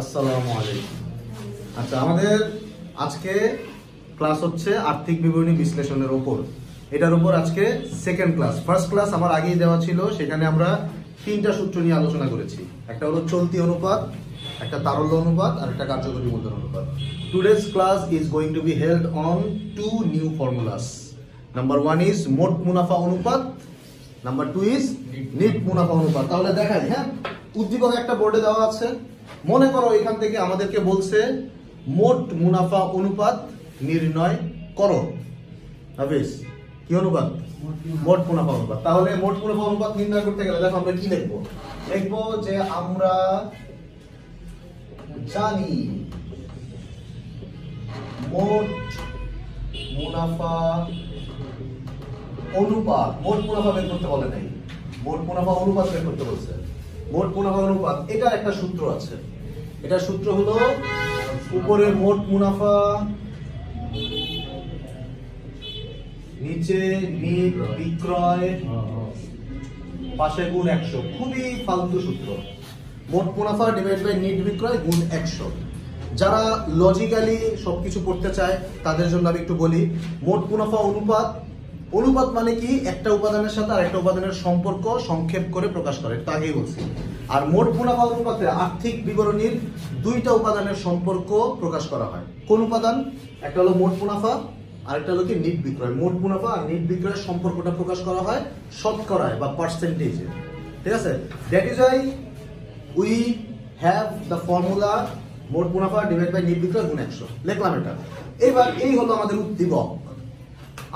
আসসালামু আলাইকুম। আচ্ছা আমাদের আজকে ক্লাস হচ্ছে আর্থিক বিবরণী বিশ্লেষণের উপর এটার উপর আজকে সেকেন্ড ক্লাস ফার্স্ট ক্লাস আমার আগেই দেওয়া ছিল সেখানে আমরা তিনটা সূত্র নিয়ে আলোচনা করেছি। একটা হলো চলতি অনুপাত একটা তারল্য অনুপাত আর একটা কার্যকরী মূলধন অনুপাত। Today's class is going to be held on two new formulas number one is মোট মুনাফা অনুপাত নাম্বার টু ইজ নিট মুনাফা অনুপাত। তাহলে দেখাই হ্যাঁ? উদ্দীপক একটা বোর্ডে দেওয়া আছে। মনে করো এখান থেকে আমাদেরকে বলছে, মোট মুনাফা অনুপাত নির্ণয় করো। হাফিজ, কি অনুপাত? মোট মুনাফা অনুপাত। তাহলে মোট মুনাফা অনুপাত নির্ণয় করতে গেলে দেখো আমরা কি লিখব? লিখব যে আমরা জানি মোট মুনাফা অনুপাত, মোট মুনাফা বের করতে বলে নাই। মোট মুনাফা অনুপাত বের করতে বলছে। মোট মুনাফা অনুপাত, এটা একটা সূত্র আছে। এটা সূত্র হলো, উপরে মোট মুনাফা, নিচে নিট বিক্রয়, পাশে গুণ একশো। খুবই ফালতু সূত্র। মোট মুনাফা ডিভাইড বাই নিট বিক্রয় গুণ একশো। যারা লজিক্যালি সবকিছু পড়তে চায়, তাদের জন্য আমি একটু বলি, মোট মুনাফা অনুপাত অনুপাত মানে কি? একটা উপাদানের সাথে আরেকটা উপাদানের সম্পর্ক সংক্ষেপ করে প্রকাশ করে। এটা আগেই বলছি। আর মোট মুনাফা অনুপাতে আর্থিক বিবরণীর দুইটা উপাদানের সম্পর্ক প্রকাশ করা হয়। কোন উপাদান? একটা হলো মোট মুনাফা, আরেকটা হলো কি? নিট বিক্রয়। মোট মুনাফা আর নিট বিক্রয়ের সম্পর্কটা প্রকাশ করা হয় শতকরায় বা পার্সেন্টেজে ঠিক আছে? That is why we have the formula মোট মুনাফা ডিভাইড বাই নিট বিক্রয় গুণ একশো। লিখলাম এটা। এবার এই হলো আমাদের উদ্দীপক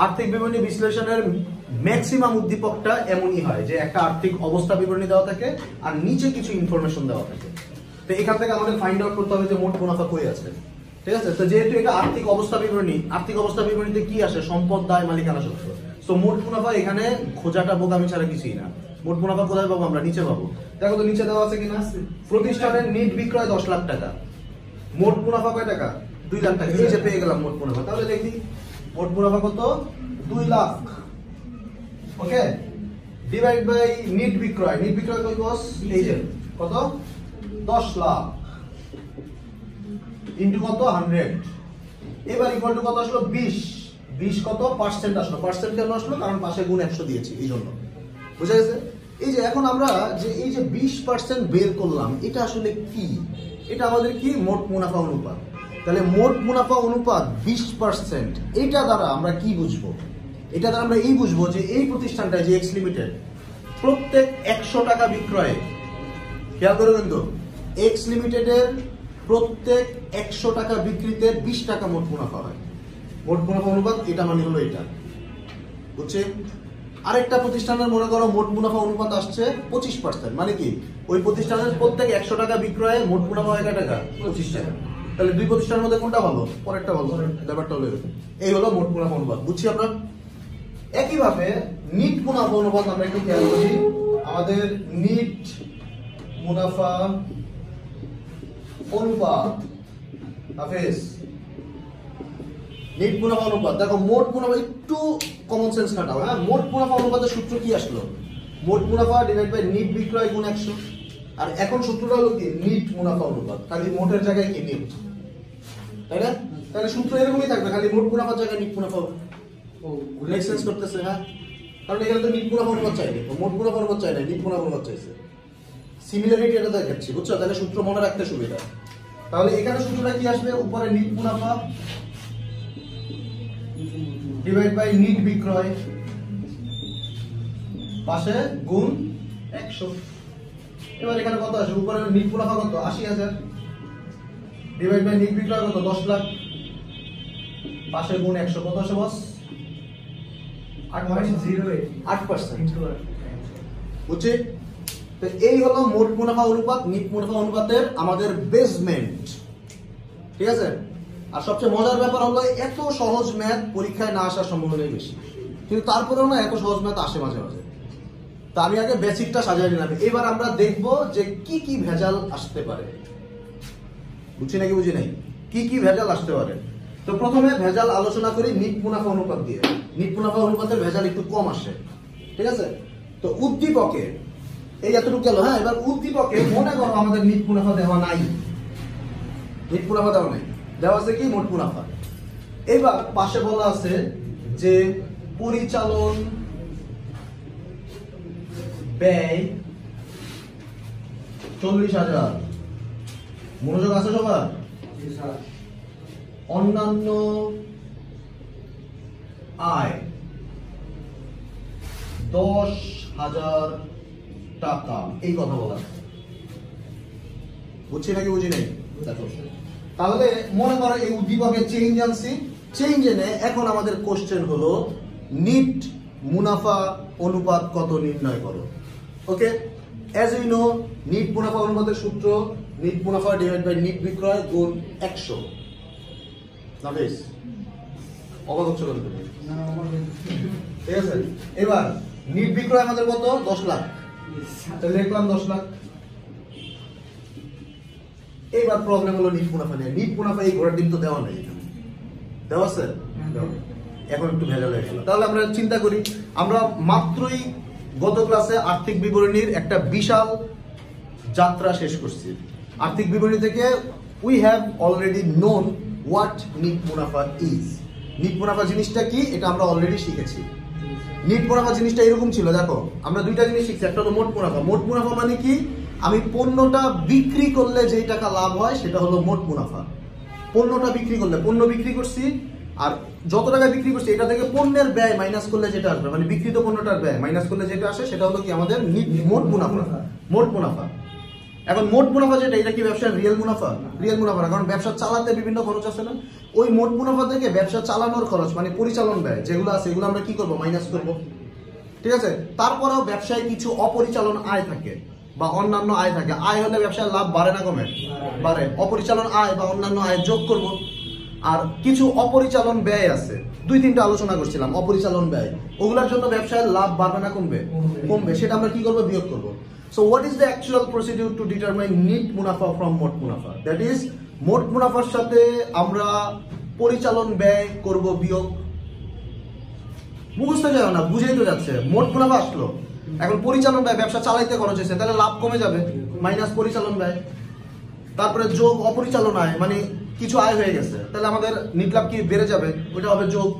আর্থিক বিবরণী বিশ্লেষণের ম্যাক্সিমাম উদ্দীপকটা এমনই হয় যে একটা আর্থিক অবস্থা বিবরণী দেওয়া থাকে আর নিচে কিছু ইনফরমেশন দেওয়া থাকে। তো এখান থেকে আমাদের ফাইন্ড আউট করতে হবে যে মোট মুনাফা কই আছে। ঠিক আছে? তো যেহেতু এটা আর্থিক অবস্থা বিবরণী, আর্থিক অবস্থা বিবরণীতে কি আসে? সম্পদ, দায়, মালিকানা সূত্র তো মোট মুনাফা এখানে খোঁজাটা বোকামি ছাড়া কিছুই না। মোট মুনাফা কোথায় পাবো আমরা? নিচে পাবো। দেখো তো নিচে দেওয়া আছে কিনা? প্রতিষ্ঠানের নিট বিক্রয় দশ লাখ টাকা। মোট মুনাফা কয় টাকা? দুই লাখ টাকা। নিচে পেয়ে গেলাম মোট মুনাফা তাহলে দেখি। মোট মুনাফা কত? দুই lakh. Okay? Divide by net বিক্রয়। নিট বিক্রয় এই যে, কত? দশ লাখ। ইন্টু কত? হান্ড্রেড এবার ইকুয়াল টু কত আসলো? বিশ। বিশ কত? পার্সেন্ট আসলো। পার্সেন্ট কেন আসলো? কারণ পাশে গুণ একশো দিয়েছি, এই জন্য। বুঝা গেছে? এই যে, এখন আমরা যে এই যে বিশ পার্সেন্ট বের করলাম, এটা আসলে কি? এটা আমাদের কি? মোট মুনাফা অনুপাত। তাহলে মোট মুনাফা অনুপাত বিশ পার্সেন্ট এটা দ্বারা আমরা কি বুঝব? এটা দ্বারা আমরা এই বুঝব যে এই প্রতিষ্ঠানটা যে এক্স লিমিটেড প্রত্যেক একশো টাকা বিক্রয়ে, খেয়াল করে কিন্তু এক্স লিমিটেডের প্রত্যেক একশো টাকা বিক্রিতে বিশ টাকা মোট মুনাফা হয়। মোট মুনাফা অনুপাত, এটা মানে হলো এটা। বুঝছে? আরেকটা প্রতিষ্ঠানের মনে করো, মোট মুনাফা অনুপাত আসছে পঁচিশ পার্সেন্ট মানে কি? ওই প্রতিষ্ঠানের প্রত্যেক একশো টাকা বিক্রয়ে মোট মুনাফা হয় টাকা? পঁচিশ টাকা। তাহলে দুই প্রতিষ্ঠানের মধ্যে কোনটা ভালো? পরেরটা ভালো। ব্যাপারটা হলো এই হলো মোট মুনাফা অনুপাত বুঝছি আমরা একইভাবে নিট মুনাফা অনুপাত আমরা একটু খেয়াল করি। আমাদের নিট মুনাফা অনুপাত, হাফেজ। নিট মুনাফা অনুপাত। দেখো, মোট মুনাফা একটু কমন সেন্স খাটাও হ্যাঁ? মোট মুনাফা অনুপাতের সূত্র কি আসলো? মোট মুনাফা ডিভাইড বাই নিট বিক্রয় গুণ একশো। আর এখন সূত্রটা হলো কি? নিট মুনাফা অনুপাত। খালি মোটের জায়গায় কি নিট তাই না? তাহলে সূত্র এরকমই থাকবে, খালি মোট মুনাফার জায়গায় নিট মুনাফা মেক সেন্স করতেছে হ্যাঁ? কারণ এখানে তো নিট মুনাফা অনুপাত চাইনি মোট মুনাফা অনুপাত চাই না নিট মুনাফা অনুপাত চাইছে। সিমিলারিটি এটা দেখাচ্ছি, বুঝছ? তাহলে সূত্র মনে রাখতে সুবিধা। তাহলে এখানে সূত্রটা কি আসবে? উপরে নিট মুনাফা ডিভাইড বাই নিট বিক্রয়, পাশে গুণ একশো এবার এখানে কত আসে উপরে নিট মুনাফা কত? আশি হাজার। ডিভাইড বাই নিট বিক্রয় কত? দশ লাখ। পাশে গুণ একশো কত আসে বস। আট আট পার্সেন্ট বুঝছি? তো এই হলো মোট মুনাফা অনুপাত। নিট মুনাফা অনুপাতের আমাদের বেসমেন্ট ঠিক আছে? আর সবচেয়ে মজার ব্যাপার হলো এত সহজ ম্যাথ পরীক্ষায় না আসার সম্ভাবনাই বেশি। কিন্তু তারপরেও না এত সহজ ম্যাথ আসে মাঝে মাঝে। তা আমি আগে বেসিকটা সাজাই নিলাম। এবার আমরা দেখব যে কি কি ভেজাল আসতে পারে। বুঝি নাকি বুঝি নাই? কি কি ভেজাল আসতে পারে? তো প্রথমে ভেজাল আলোচনা করি নিট মুনাফা অনুপাত দিয়ে। নিট মুনাফা অনুপাতের ভেজাল একটু কম আসে। ঠিক আছে? তো উদ্দীপকে, এই এতটুকু গেল হ্যাঁ? এবার উদ্দীপকে মনে করো আমাদের নিট মুনাফা দেওয়া নাই। নিট মুনাফা দেওয়া নাই। দেওয়া আছে কি? মোট মুনাফা। এবার পাশে বলা আছে যে পরিচালন ব্যয় চল্লিশ হাজার। মনোযোগ আছে সবার? অন্যান্য আয় দশ হাজার টাকা। এই কথা বলা। বুঝছি নাকি বুঝি নাই। তাহলে মনে করো এই উদ্দীপকে চেঞ্জ আনছি। চেঞ্জ এনে এখন আমাদের কোশ্চেন হলো নিট মুনাফা অনুপাত কত নির্ণয় করো? Okay as you know net মুনাফা অনুপাতের সূত্র নিট মুনাফা ডিভাইড বাই নিট বিক্রয় গুণ একশো। না বেশ অবাক হচ্ছে কেন তুমি? ঠিক আছে? এবার নিট বিক্রয় আমাদের কত? দশ লাখ। তাহলে লিখলাম দশ লাখ। এইবার প্রবলেম হলো নিট মুনাফা নিয়ে। নিট মুনাফা এই ঘোড়ার ডিম তো দেওয়া নেই। দেওয়া আছে? এখন একটু ভেজাল হয়ে গেল। তাহলে আমরা চিন্তা করি আমরা মাত্রই গত ক্লাসে আর্থিক বিবরণীর একটা বিশাল যাত্রা শেষ করছি। আর্থিক বিবরণী থেকে we have already known what net মুনাফা ইজ নিট মুনাফা জিনিসটা কি? এটা আমরা অলরেডি শিখেছি। নিট মুনাফা জিনিসটা এরকম ছিল, দেখো, আমরা দুইটা জিনিস শিখছি, একটা হলো মোট মুনাফা। মোট মুনাফা মানে কি? আমি পণ্যটা বিক্রি করলে যেই টাকা লাভ হয়, সেটা হলো মোট মুনাফা। পণ্যটা বিক্রি করলে, পণ্য বিক্রি করছি আর যত টাকা বিক্রি করছি, এটা থেকে পণ্যের ব্যয় মাইনাস করলে যেটা আসবে? মানে বিক্রিত পণ্যটার ব্যয় মাইনাস করলে যেটা আসে, সেটা হলো কি আমাদের মোট মুনাফা। মোট মুনাফা। এখন মোট মুনাফা যেটা, এটা কি ব্যবসার রিয়েল মুনাফা? রিয়েল মুনাফা না, কারণ ব্যবসা চালাতে বিভিন্ন খরচ আছে না? ওই মোট মুনাফা থেকে ব্যবসা চালানোর খরচ মানে পরিচালন ব্যয়, যেগুলো আছে, এগুলো আমরা কি করব? মাইনাস করব। ঠিক আছে? তারপরেও ব্যবসায় কিছু অপরিচালন আয় থাকে, বা অন্যান্য আয় থাকে। আয় হলে ব্যবসায় লাভ বাড়ে না কমে? বাড়ে। অপরিচালন আয় বা অন্যান্য আয় যোগ করব। আর কিছু অপরিচালন ব্যয় আছে। দুই, তিনটা আলোচনা করছিলাম, অপরিচালন ব্যয়। ওগুলোর জন্য ব্যবসায় লাভ বাড়বে না, কমবে? কমবে। সেটা আমরা কি করব? বিয়োগ করব। So what is the actual procedure to determine net মুনাফা ফ্রম মোট মুনাফা? দ্যাট ইজ মোট মুনাফার সাথে আমরা পরিচালন ব্যয় করব বিয়োগ। মুখস্থ যাবে না, বুঝেই তো যাচ্ছে। মোট মুনাফা আসলো। এখন পরিচালন ব্যয়, ব্যবসা চালাইতে খরচ হয়েছে, তাহলে লাভ কমে যাবে, মাইনাস পরিচালন ব্যয়। তারপরে যোগ অপরিচালনায় মানে কিছু আয় হয়ে গেছে তাহলে আমাদের নিট লাভ কি বেড়ে যাবে? ওইটা হবে যোগ।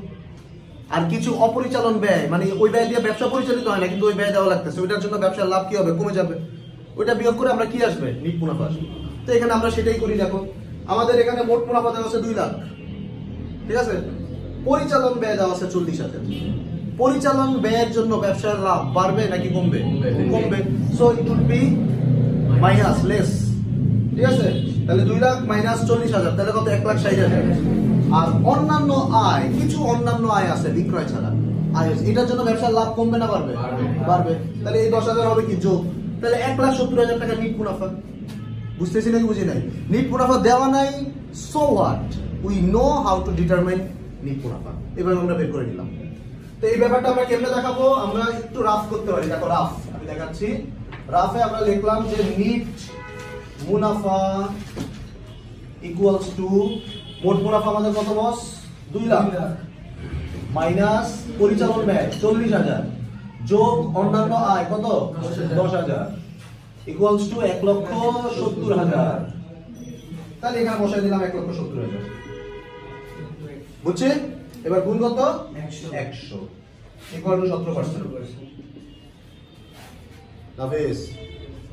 আর কিছু অপরিচালন ব্যয় মানে ওই ব্যয় দিয়ে ব্যবসা পরিচালিত হয় না কিন্তু ওই ব্যয় দেওয়া লাগতেছে। ওইটার জন্য ব্যবসার লাভ কি হবে? কমে যাবে। ওইটা বিয়োগ করে আমরা কি আসবে? নিট মুনাফা আসবে। তো এখানে আমরা সেটাই করি দেখো। আমাদের এখানে মোট মুনাফা দেওয়া আছে দুই লাখ। ঠিক আছে? পরিচালন ব্যয় দেওয়া আছে চল্লিশ হাজার। পরিচালন ব্যয়ের জন্য ব্যবসার লাভ বাড়বে নাকি কমবে? কমবে। So it would be minus less ঠিক আছে? তাহলে দুই লাখ মাইনাস চল্লিশ হাজার তাহলে কত? এক লাখ ষাট হাজার। আর অন্যান্য আয় কিছু অন্যান্য আয় আছে বিক্রয় ছাড়া। আয় এটার জন্য ব্যবসার লাভ কমবে না বাড়বে। বাড়বে। তাহলে এই দশ হাজার হবে কি যোগ? তাহলে এক লাখ সত্তর হাজার টাকা নিট মুনাফা। বুঝতেছি নাকি বুঝি নাই? নিট মুনাফা দেওয়া নাই so what we know how to determine net মুনাফা। এবার আমরা বের করে নিলাম। তো এই ব্যাপারটা আমরা কেমনে দেখাবো? আমরা একটু রাফ করতে পারি। দেখো রাফ আমি দেখাচ্ছি। রাফে আমরা লিখলাম যে নিট মুনাফা ইকুয়ালস টু মোট মুনাফা আমাদের কত বস দুই লাখ। মাইনাস পরিচালন ব্যয়, চল্লিশ হাজার। যোগ অন্যান্য আয় কত? দশ হাজার। ইকুয়ালস টু এক লক্ষ সত্তর হাজার। তাহলে এখানে বসাই দিলাম এক লক্ষ সত্তর হাজার। বুঝছে এবার গুণ কত? একশো। ইকুয়াল টু সতেরো পার্সেন্ট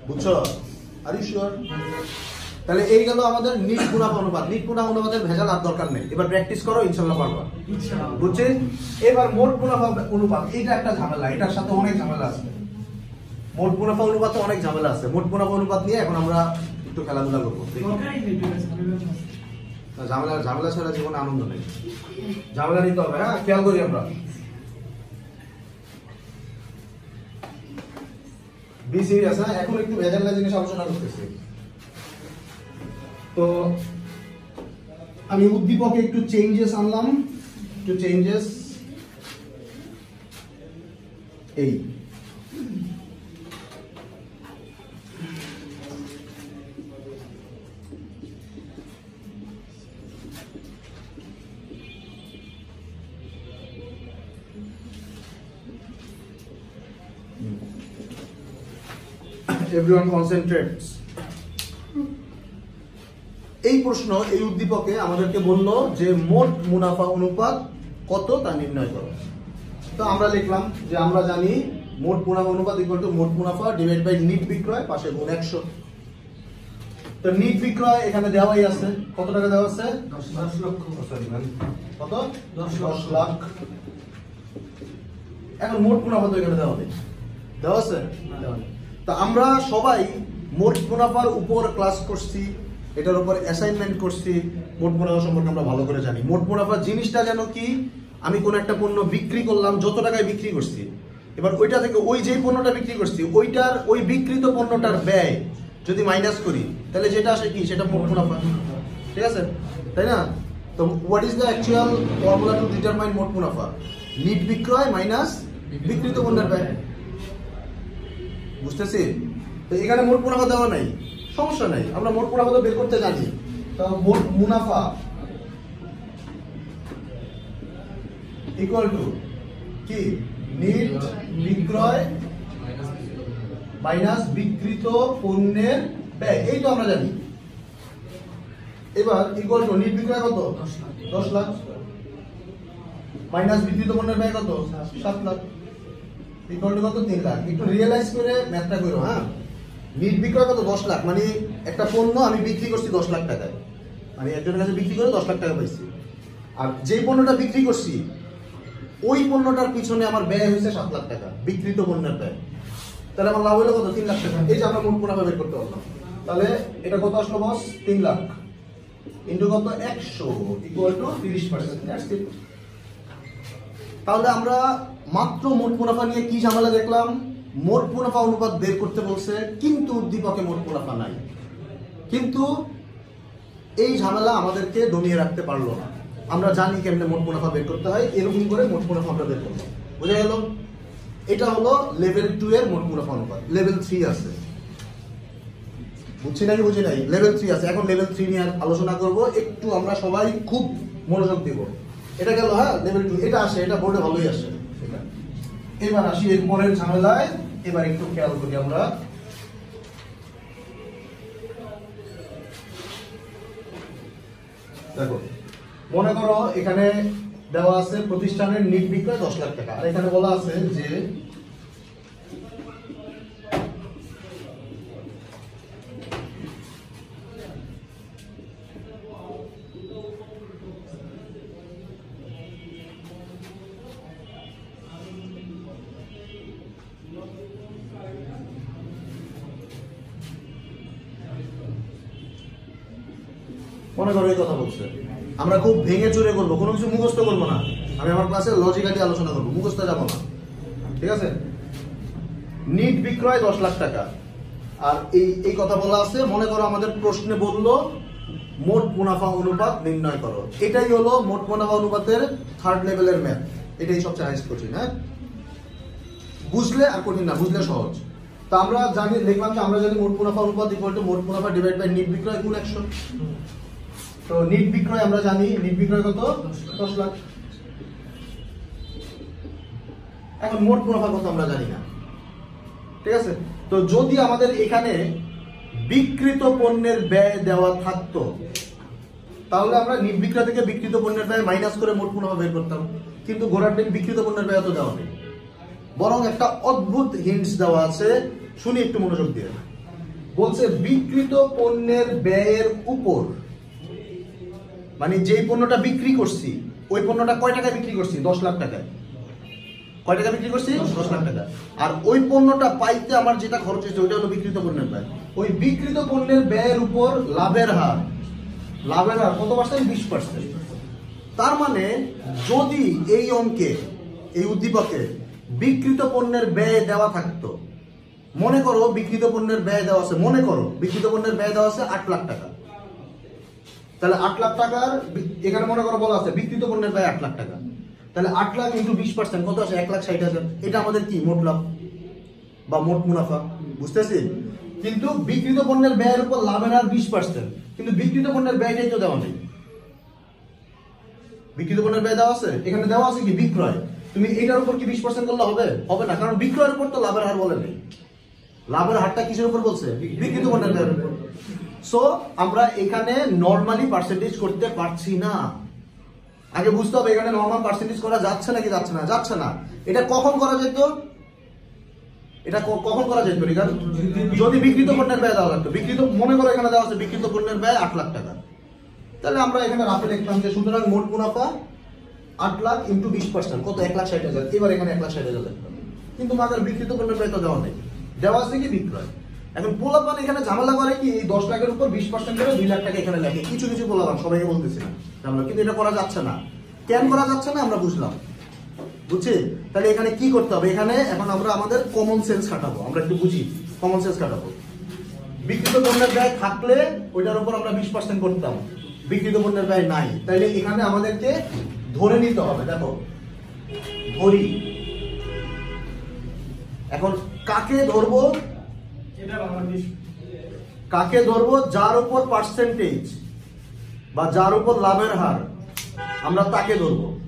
বুঝছ? আর ইউ শিওর তাহলে এই গেল আমাদের নিট মুনাফা অনুপাত নিট মুনাফা অনুপাতের ভেজাল আর দরকার নেই। এবার প্র্যাকটিস করো ইনশাল্লাহ পারবা। বুঝছে এবার মোট মুনাফা অনুপাত এটা একটা ঝামেলা এটার সাথে অনেক ঝামেলা আছে। মোট মুনাফা অনুপাতে অনেক ঝামেলা আছে। মোট মুনাফা অনুপাত নিয়ে এখন আমরা একটু খেলাধুলা করব। ঝামেলা ঝামেলা ছাড়া জীবনে আনন্দ নেই। ঝামেলা নিতে হবে হ্যাঁ? খেয়াল করি আমরা। বি সিরিয়াস হ্যাঁ? এখন একটু ভেজাল্লা জিনিস আলোচনা করতেছি। তো আমি উদ্দীপকে একটু চেঞ্জেস আনলাম। একটু চেঞ্জেস এই। এভরিওয়ান কনসেন্ট্রেটস এই প্রশ্ন এই উদ্দীপকে আমাদেরকে বলল যে মোট মুনাফা অনুপাত কত তা নির্ণয় করো। তো আমরা লিখলাম যে আমরা জানি মোট মুনাফা অনুপাত ইকুয়াল টু মোট মুনাফা ডিভাইড বাই নিট বিক্রয় পাশে গুণ একশো। তো নিট বিক্রয় এখানে দেওয়াই আছে। কত টাকা দেওয়া আছে? দশ দশ লক্ষ। কত? দশ দশ লাখ। এখন মোট মুনাফা তো এখানে দেওয়া নেই। দেওয়া আছে? দেওয়া নেই। তা আমরা সবাই মোট মুনাফার উপর ক্লাস করছি, এটার উপর অ্যাসাইনমেন্ট করছি, মোট মুনাফা সম্পর্কে আমরা ভালো করে জানি। মোট মুনাফা জিনিসটা যেন কি, আমি কোন একটা পণ্য বিক্রি করলাম, যত টাকায় বিক্রি করছি, এবার ওইটা থেকে ওই যে পণ্যটা বিক্রি করছি, ওইটার, ওই বিক্রিত পণ্যটার ব্যয় যদি মাইনাস করি, তাহলে যেটা আসে কি, সেটা মোট মুনাফা। ঠিক আছে? তাই না? তো what is the actual formula to determine মোট মুনাফা? নিট বিক্রয় মাইনাস বিক্রিত পণ্যের ব্যয়। বুঝতেছি? তো এখানে মোট মুনাফা দেওয়া নাই। সমস্যা নাই আমরা মোট মুনাফা তো বের করতে জানি তো মোট মুনাফা ইকুয়াল টু কি? নিট বিক্রয় মাইনাস বিক্রিত পণ্যের ব্যয়। এই তো আমরা জানি। এবার ইকুয়াল টু নিট বিক্রয় কত? দশ লাখ। দশ লাখ। মাইনাস বিক্রিত পণ্যের ব্যয় কত? সাত লাখ। ইকুয়াল টু কত তিন লাখ? একটু রিয়েলাইজ করে ম্যাথটা করো হ্যাঁ? নিট বিক্রয় কত? দশ লাখ। মানে একটা পণ্য আমি বিক্রি করছি দশ লাখ টাকায়। মানে একজনের কাছে বিক্রি করে দশ লাখ টাকা পাইছি। আর যেই পণ্যটা বিক্রি করছি, ওই পণ্যটার পিছনে আমার ব্যয় হয়েছে সাত লাখ টাকা, বিক্রিত পণ্যের ব্যয়। তাহলে আমার লাভ হলো কত? তিন লাখ টাকা। এই যে আমরা মোট মুনাফা বের করতে পারলাম। তাহলে এটা কত আসলো বস তিন লাখ। ইন্টু কত? একশো। ইকুয়াল টু তিরিশ পার্সেন্ট তাহলে আমরা মাত্র মোট মুনাফা নিয়ে কি ঝামেলা দেখলাম? মোট মুনাফা অনুপাত বের করতে বলছে, কিন্তু উদ্দীপকে মোট মুনাফা নাই। কিন্তু এই ঝামেলা আমাদেরকে দমিয়ে রাখতে পারল না। আমরা জানি কেমনে মোট মুনাফা বের করতে হয়, এরকম করে মোট মুনাফা আমরা বের করলাম বোঝা গেল? এটা হলো লেভেল টু এর মোট মুনাফা অনুপাত। লেভেল থ্রি আছে। বুঝছি নাকি বুঝি নাই? লেভেল থ্রি আছে। এখন লেভেল থ্রি নিয়ে আলোচনা করব। একটু আমরা সবাই খুব মনোযোগ দিব। এটা গেল হ্যাঁ? Level two. এটা আসে, এটা বোর্ডে ভালোই আসে। এবার আসি এর পরের ঝামেলায়। এবার একটু খেয়াল করি আমরা। দেখো, মনে করো এখানে দেওয়া আছে প্রতিষ্ঠানের নিট বিক্রয় দশ লাখ টাকা। আর এখানে বলা আছে যে ভেঙে চুরে করব, কোনো কিছু মুখস্থ করব না। আমি আমার ক্লাসে লজিক্যালি আলোচনা করব, মুখস্থ যাব না। ঠিক আছে? নিট বিক্রয় দশ লাখ টাকা। আর এই এই কথা বলা আছে, মনে করো আমাদের প্রশ্নে বলল, মোট মুনাফা অনুপাত নির্ণয় করো। এটাই হলো মোট মুনাফা অনুপাতের থার্ড লেভেলের ম্যাথ এটাই সবচেয়ে হাইস্ট কঠিন হ্যাঁ? বুঝলে আর কঠিন না, বুঝলে সহজ। তা আমরা জানি লিখলাম যে আমরা জানি মোট মুনাফা অনুপাত ইকুয়াল টু মোট মুনাফা ডিভাইড বাই নিট বিক্রয় গুণ একশো। তো নিট বিক্রয় আমরা জানি, নিট বিক্রয় কত? দশ লাখ। এখন মোট মুনাফা কত আমরা জানি না। ঠিক আছে? তো যদি আমাদের এখানে বিক্রিত পণ্যের ব্যয় দেওয়া থাকতো, তাহলে আমরা নির্বিক্রয় থেকে বিক্রিত পণ্যের ব্যয় মাইনাস করে মোট মুনাফা বের করতাম। কিন্তু ঘোড়ার দিন বিক্রিত পণ্যের ব্যয় তো দেওয়া নেই। বরং একটা অদ্ভুত হিন্টস দেওয়া আছে। শুনি, একটু মনোযোগ দিয়ে। বলছে, বিক্রিত পণ্যের ব্যয়ের উপর মানে যেই পণ্যটা বিক্রি করছি ওই পণ্যটা কয় টাকায় বিক্রি করছি? দশ লাখ টাকায়। কয় টাকা বিক্রি করছি? দশ লাখ টাকা আর ওই পণ্যটা পাইতে আমার যেটা খরচ হয়েছে ওইটা হলো বিক্রিত পণ্যের ব্যয়। ওই বিক্রিত পণ্যের ব্যয়ের উপর লাভের হার লাভের হার কত পার্সেন্ট বিশ পার্সেন্ট তার মানে যদি এই অঙ্কে এই উদ্দীপকে বিক্রিত পণ্যের ব্যয় দেওয়া থাকতো মনে করো বিক্রিত পণ্যের ব্যয় দেওয়া আছে মনে করো বিক্রিত পণ্যের ব্যয় দেওয়া আছে আট লাখ টাকা। তাহলে আট লাখ টাকার এখানে মনে করো বলা আছে, বিক্রিত পণ্যের ব্যয় আট লাখ টাকা। তাহলে আট লাখ ইন্টু বিশ পার্সেন্ট কত আছে এক লাখ ষাট হাজার। এটা আমাদের কি? মোট লাভ বা মোট মুনাফা। বুঝতেছি? কিন্তু বিক্রিত পণ্যের ব্যয়ের উপর লাভের হার বিশ পার্সেন্ট কিন্তু বিক্রিত পণ্যের ব্যয়টাই তো দেওয়া নেই। বিক্রিত পণ্যের ব্যয় দেওয়া আছে? এখানে দেওয়া আছে কি? বিক্রয়। তুমি এটার উপর কি বিশ পার্সেন্ট করলে হবে? হবে না, কারণ বিক্রয়ের উপর তো লাভের হার বলে নেই। লাভের হারটা কিসের উপর বলছে? বিকৃত পণ্যের ব্যয়ের উপর। সো আমরা এখানে নর্মালি পার্সেন্টেজ করতে পারছি না। আগে বুঝতে হবে এখানে নর্মাল পার্সেন্টেজ করা যাচ্ছে নাকি যাচ্ছে না? যাচ্ছে না। এটা কখন করা যেত? এটা কখন করা যেত যদি বিকৃত পণ্যের ব্যয় দেওয়া লাগতো। বিকৃত মনে করো এখানে দেওয়া আছে বিকৃত পণ্যের ব্যয় আট লাখ টাকা। তাহলে আমরা এখানে রাফে লিখলাম যে, সুতরাং মোট মুনাফা আট লাখ ইন্টু বিশ পার্সেন্ট কত? এক লাখ ষাট হাজার। এবার এখানে এক লাখ ষাট হাজার কিন্তু মাথার বিকৃত পণ্যের ব্যয় তো দেওয়া নেই। দেওয়া আছে কি? বিক্রয়। এখন পোলাপান এখানে ঝামেলা করে কি, এই দশ লাখের উপর বিশ পার্সেন্ট করে দুই লাখ টাকা এখানে লাগে কিছু কিছু পোলাপান, সবাইকে বলতেছি না কিন্তু এটা করা যাচ্ছে না। কেন করা যাচ্ছে না আমরা বুঝলাম। বুঝছি? তাহলে এখানে কি করতে হবে? এখানে এখন আমরা আমাদের কমন সেন্স খাটাবো। আমরা একটু বুঝি কমন সেন্স খাটাবো। বিকৃত পণ্যের ব্যয় থাকলে ওইটার উপর আমরা বিশ পার্সেন্ট করতাম। বিকৃত পণ্যের ব্যয় নাই। তাইলে এখানে আমাদেরকে ধরে নিতে হবে। দেখো, ধরি। এখন কাকে ধরবো? কাকে ধরবো? যার উপর পার্সেন্টেজ বা যার উপর লাভের হার, আমরা তাকে ধরবো।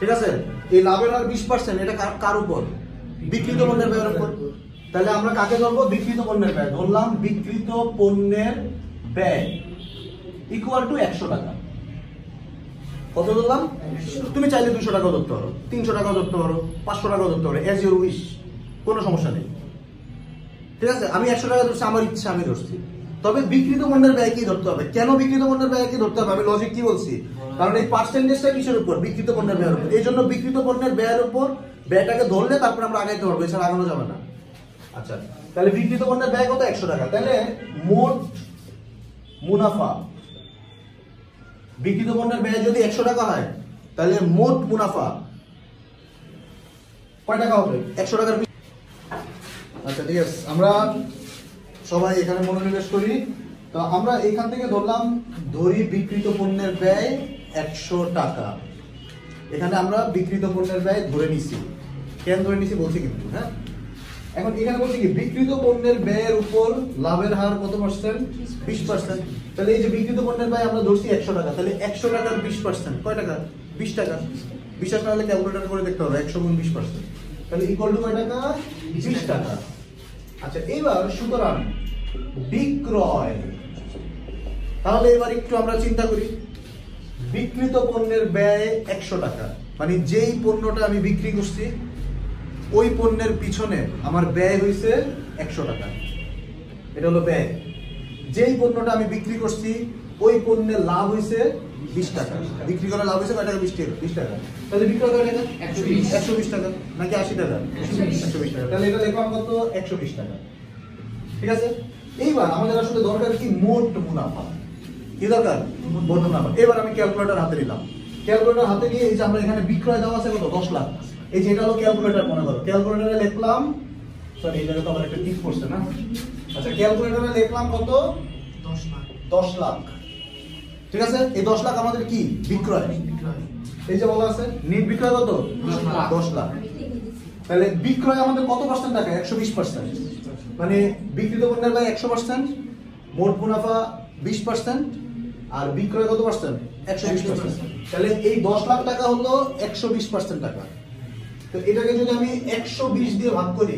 ঠিক আছে? এই লাভের হার বিশ পার্সেন্ট এটা কার- উপর? বিকৃত পণ্যের ব্যয়ের উপর। তাহলে আমরা কাকে ধরবো? বিকৃত পণ্যের ব্যয়। ধরলাম বিকৃত পণ্যের ব্যয় ইকুয়াল টু একশো টাকা। কত ধরলাম? তুমি চাইলে দুশো টাকা ধরতে পারো, তিনশো টাকাও ধরতে পারো, পাঁচশো টাকাও ধরতে পারো এজ ইউর উইশ কোনো সমস্যা নেই। ঠিক আছে? আমি একশো টাকা ধরছি, আমার ইচ্ছা, আমি ধরছি। তবে বিকৃত পণ্যের ব্যয় কি ধরতে হবে? কেন বিকৃত পণ্যের ব্যয় কি ধরতে হবে? আমি লজিক কি বলছি? কারণ এই পার্সেন্টেজটা কিসের উপর? বিকৃত পণ্যের ব্যয়ের উপর। এই জন্য বিকৃত পণ্যের ব্যয়ের উপর ব্যয়টাকে ধরলে তারপর আমরা আগাইতে পারব, এছাড়া আগানো যাবে না। আচ্ছা তাহলে বিকৃত পণ্যের ব্যয় কত? একশো টাকা। তাহলে মোট মুনাফা। বিকৃত পণ্যের ব্যয় যদি একশো টাকা হয়, তাহলে মোট মুনাফা কয় টাকা হবে? একশো টাকার আচ্ছা ঠিক আছে। আমরা সবাই এখানে মনোনিবেশ করি। তো আমরা এখান থেকে ধরলাম ধরি বিকৃত পণ্যের ব্যয় একশো টাকা। এখানে আমরা বিকৃত পণ্যের ব্যয় ধরে নিছি। কেন ধরে নিছি বলছি কিন্তু হ্যাঁ? এখন এখানে বলছি কি বিকৃত পণ্যের ব্যয়ের উপর লাভের হার কত পার্সেন্ট বিশ পার্সেন্ট তাহলে এই যে বিকৃত পণ্যের ব্যয় আমরা ধরছি একশো টাকা, তাহলে একশো টাকার বিশ পার্সেন্ট কয় টাকা? বিশ টাকা। বিশ্বাস না হলে ক্যালকুলেটার করে দেখতে হবে, একশো গুণ বিশ পার্সেন্ট তাহলে ইকুয়াল টু কয় টাকা? বিশ টাকা। আচ্ছা এবার সুতরাং বিক্রয়। তাহলে এবার একটু আমরা চিন্তা করি। বিকৃত পণ্যের ব্যয় একশো টাকা। মানে যেই পণ্যটা আমি বিক্রি করছি, ওই পণ্যের পিছনে আমার ব্যয় হয়েছে একশো টাকা। এটা হলো ব্যয়। যেই পণ্যটা আমি বিক্রি করছি, ওই পণ্যের লাভ হয়েছে বিশ টাকা। বিক্রি করার লাভ হয়েছে কয় টাকা বিশ টাকা? বিশ টাকা। তাহলে বিক্রয় কয় টাকা? 120 একশো বিশ টাকা। নাকি আশি টাকা? একশো বিশ। টাকা। তাহলে এটা লিখলাম কত একশো বিশ টাকা। ঠিক আছে? এইবার আমাদের আসলে দরকার কি? মোট মুনাফা। কি দরকার? মোট মুনাফা। এবার আমি ক্যালকুলেটর হাতে নিলাম। ক্যালকুলেটর হাতে নিয়ে এই যে আমরা এখানে বিক্রয় দেওয়া আছে কত? দশ লাখ। এই যে এটা হলো ক্যালকুলেটর মনে করো। ক্যালকুলেটরে লিখলাম সরি এই জায়গায় তো আবার একটা টিক করছে না। আচ্ছা ক্যালকুলেটরে লিখলাম কত? দশ লাখ। দশ লাখ। ঠিক আছে? এই দশ লাখ আমাদের কি? বিক্রয়। বিক্রয় এই যে বলা আছে নিট বিক্রয় কত? দশ লাখ। তাহলে বিক্রয় আমাদের কত পার্সেন্ট টাকা? একশো বিশ পার্সেন্ট মানে বিক্রিত পণ্যের ব্যয় একশো পার্সেন্ট মোট মুনাফা বিশ পার্সেন্ট আর বিক্রয় কত পার্সেন্ট একশো বিশ পার্সেন্ট তাহলে এই দশ লাখ টাকা হলো একশো বিশ পার্সেন্ট টাকা। তো এটাকে যদি আমি একশো বিশ দিয়ে ভাগ করি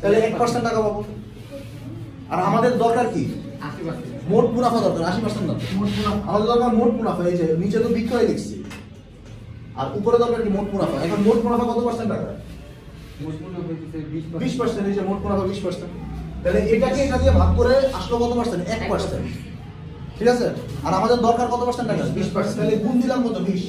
তাহলে এক পার্সেন্ট টাকা পাবো। আর আমাদের দরকার কি? মোট মুনাফা দরকার আশি পার্সেন্ট দরকার। মোট মুনাফা। আমাদের দরকার মোট মুনাফা এই যে নিচে তো বিক্রয় লিখছি। আর উপরে দরকার কি মোট মুনাফা? এখন মোট মুনাফা কত পার্সেন্ট টাকা? মোট মুনাফা হচ্ছে বিশ পার্সেন্ট এই যে মোট মুনাফা বিশ পার্সেন্ট তাহলে এটাকে এটা দিয়ে ভাগ করে আসলো কত পার্সেন্ট এক পার্সেন্ট ঠিক আছে? আর আমাদের দরকার কত পার্সেন্ট টাকা? বিশ পার্সেন্ট তাহলে গুণ দিলাম কত? বিশ।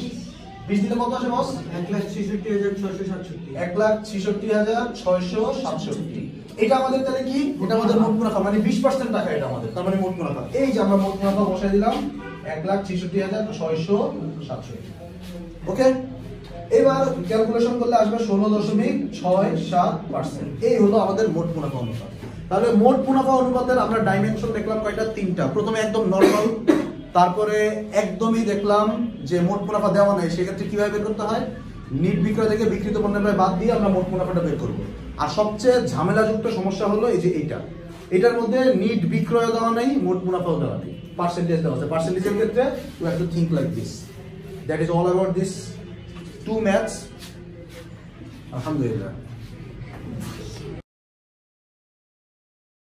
বিশ দিলে কত আসে বস? এক লাখ ছেষট্টি হাজার ছশো সাতষট্টি। এক লাখ ছেষট্টি হাজার ছয়শো সাতষট্টি। এটা আমাদের তাহলে কি? এটা আমাদের মোট মুনাফা মানে বিশ পার্সেন্ট টাকা এটা আমাদের, তার মানে মোট মুনাফা। এই যে আমরা মোট মুনাফা বসাই দিলাম, এক লাখ ছেষট্টি হাজার ছয়শো সাতষট্টি। ওকে এবার ক্যালকুলেশন করলে আসবে ষোলো দশমিক ছয় সাত পার্সেন্ট এই হলো আমাদের মোট মুনাফা অনুপাত। তাহলে মোট মুনাফা অনুপাতের আমরা ডাইমেনশন দেখলাম কয়টা? তিনটা। প্রথমে একদম নর্মাল তারপরে একদমই দেখলাম যে মোট মুনাফা দেওয়া নেই। সেক্ষেত্রে কীভাবে বের করতে হয়? নিট বিক্রয় থেকে বিক্রিত পণ্যের বাদ দিয়ে আমরা মোট মুনাফাটা বের করব। আর সবচেয়ে ঝামেলাযুক্ত সমস্যা হলো এই যে এইটা। এটার মধ্যে নিট বিক্রয় দেওয়া নেই, মোট মুনাফাও দেওয়া নেই। পার্সেন্টেজ দেওয়া আছে। পার্সেন্টেজের ক্ষেত্রে you have to think like this that is all about this to maths আলহামদুলিল্লাহ